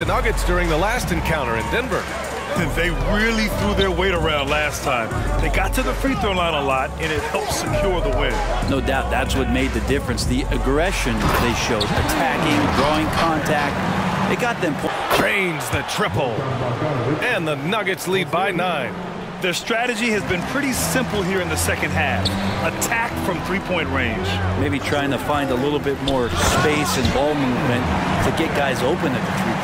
The Nuggets during the last encounter in Denver. They really threw their weight around last time. They got to the free throw line a lot, and it helped secure the win. No doubt that's what made the difference. The aggression they showed, attacking, drawing contact. It got them. Trains the triple. And the Nuggets lead by nine. Their strategy has been pretty simple here in the second half. Attack from three-point range. Maybe trying to find a little bit more space and ball movement to get guys open at the three-point